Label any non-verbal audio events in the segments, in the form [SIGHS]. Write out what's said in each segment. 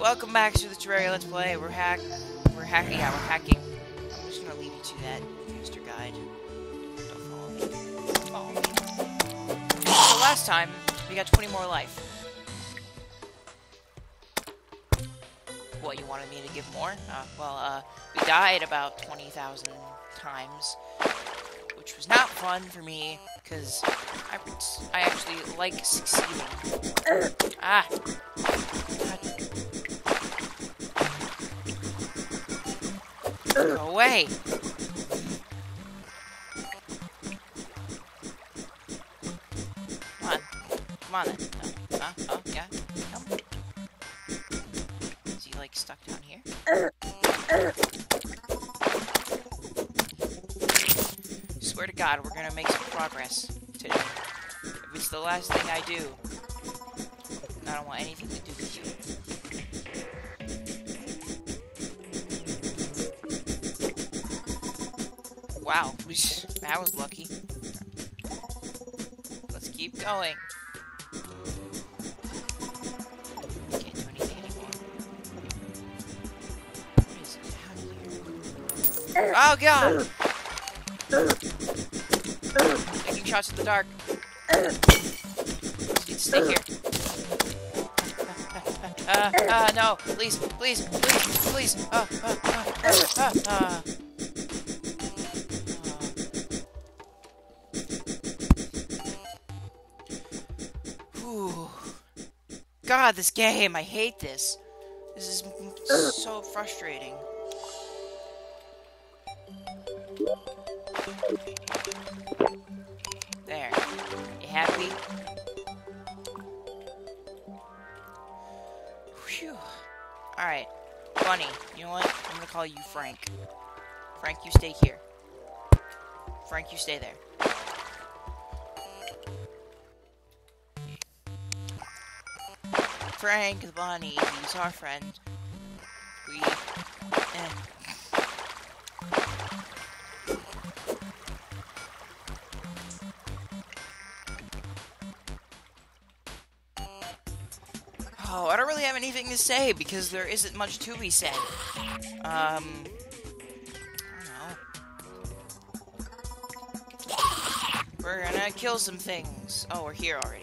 welcome back to the Terraria Let's Play. We're hack, we're hacking, yeah, we're hacking. I'm just gonna leave you to that, Mr. Guide. So last time, we got 20 more life. What, you wanted me to give more? Uh, well, uh, we died about 20,000 times, which was not fun for me, because I, I actually like succeeding. Ah! Go away! Come on. Come on then. Uh, huh? Oh, yeah? Come. Is he, like, stuck down here? Swear to God, we're gonna make some progress today. If it's the last thing I do, I don't want anything to do Wow, that was lucky. Let's keep going. Can't do it? Oh god! Taking shots in the dark. Stay here. [LAUGHS] Uh, uh, no, please, please, please, please. Uh, uh, uh, uh, uh, God, this game, I hate this. This is so frustrating. There. You happy? Phew. Alright. Bunny, you know what? I'm gonna call you Frank. Frank, you stay here. Frank, you stay there. Frank the bunny, he's our friend. We... Eh. Oh, I don't really have anything to say because there isn't much to be said. Um. We're gonna kill some things. Oh, we're here already.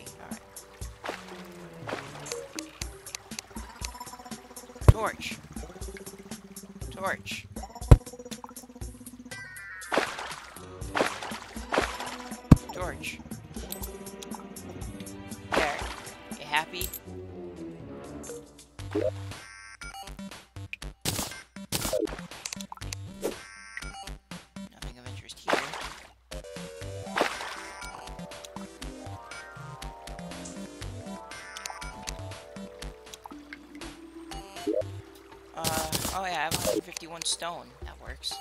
Torch. Torch. Oh yeah, I have 151 stone. That works.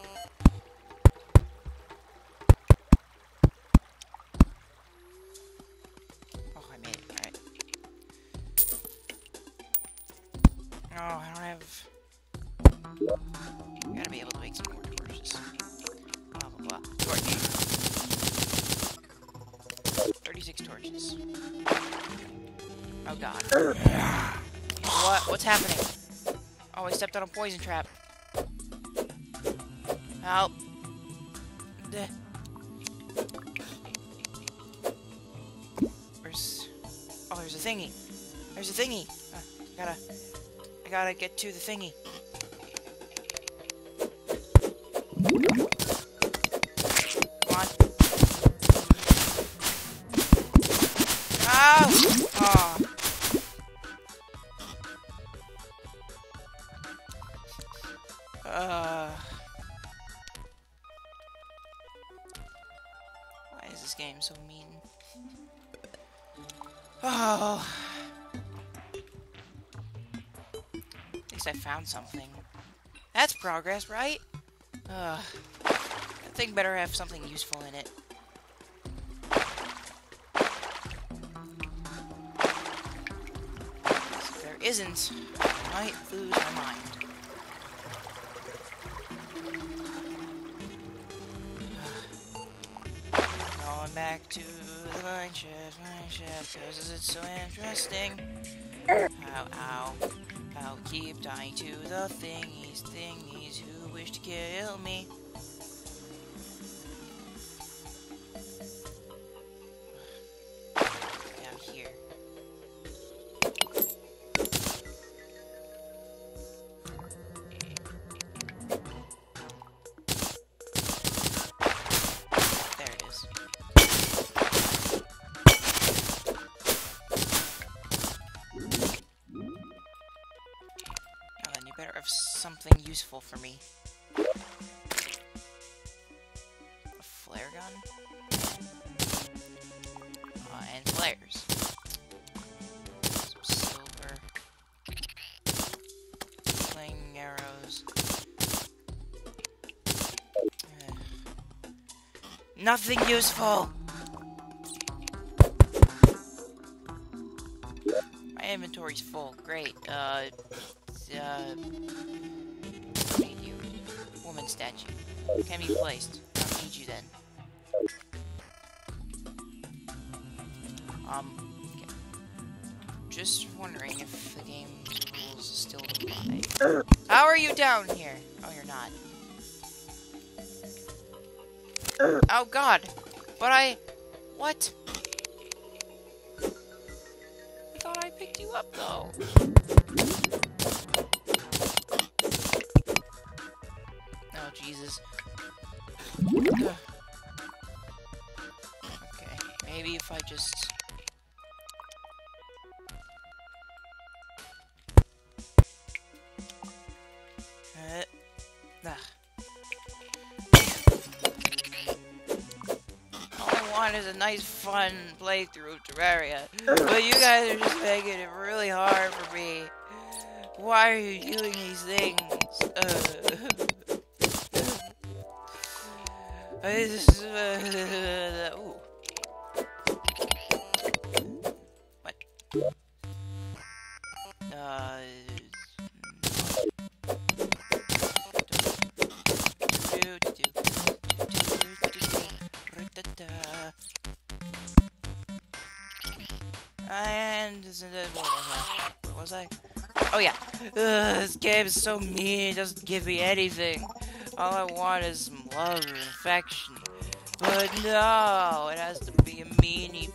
Oh, I made it. Alright. Oh, I don't have... Gotta be able to make some more torches. Blah, blah, blah. Torch. 36 torches. Oh god. What? What's happening? Oh, I stepped on a poison trap. Help. Where's... Oh, there's a thingy. There's a thingy. Uh, gotta... I gotta get to the thingy. Come on. Game so mean? Oh. At least I found something. That's progress, right? Ugh. That thing better have something useful in it. If there isn't, I might lose my mind. Back to the mine shaft, because it's so interesting. Ow, ow. Keep keep dying to the thingies, thingies who wish to kill me. Useful for me. A flare gun? Uh, and flares. Some silver. Flaming arrows. [SIGHS] Nothing useful! My inventory's full. Great. Uh, uh. Statue. Can be placed. I don't need you then. Um, okay. just wondering if the game rules still apply. How are you down here? Oh, you're not. Oh god! But I... What? I thought I picked you up, though. Okay, maybe if I just... Uh, ugh. All I want is a nice, fun playthrough of Terraria. But you guys are just making it really hard for me. Why are you doing these things? Uh, [LAUGHS] ooh. What? Uh. And where was I? Oh yeah. Ugh, this game is so mean. It doesn't give me anything. All I want is love and affection. But no, it has to be a meanie.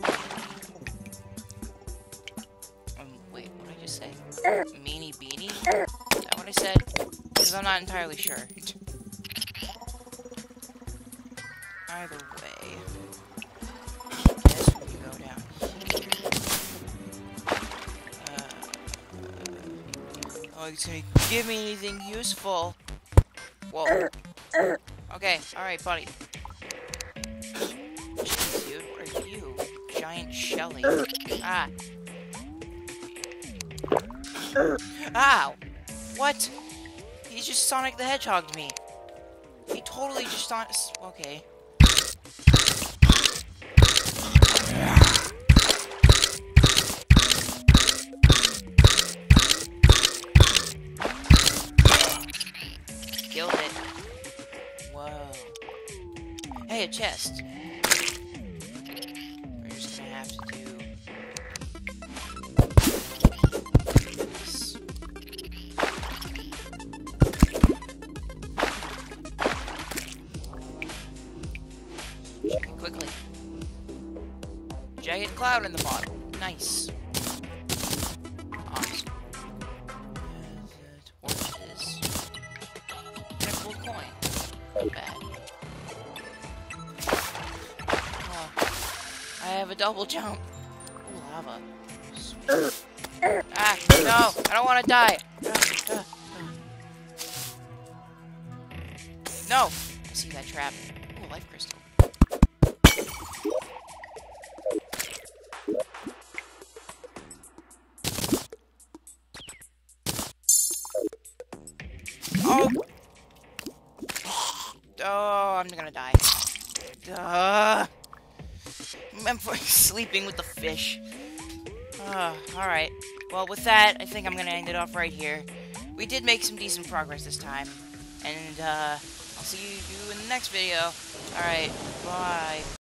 Um, wait, what did I just say? Meanie beanie? Is that what I said? Because I'm not entirely sure. Either way, guess we go down oh, it's gonna give me anything useful. Whoa. Okay, alright, buddy. Jeez, dude, what are you? Giant Shelly. Ah. Ow! What? He just Sonic the Hedgehog me. He totally just Sonic. Okay. A chest. We're just gonna have to do this. Quickly. Jagged cloud in the bottle. Double jump. Ooh, lava. Ah, no! I don't want to die! Ah, ah, ah. No! I see that trap. Ooh, life crystal. Oh! Oh, I'm gonna die. Uh, [LAUGHS] I'm sleeping with the fish. Uh, alright. Well, with that, I think I'm gonna end it off right here. We did make some decent progress this time. And, uh, I'll see you in the next video. Alright, bye.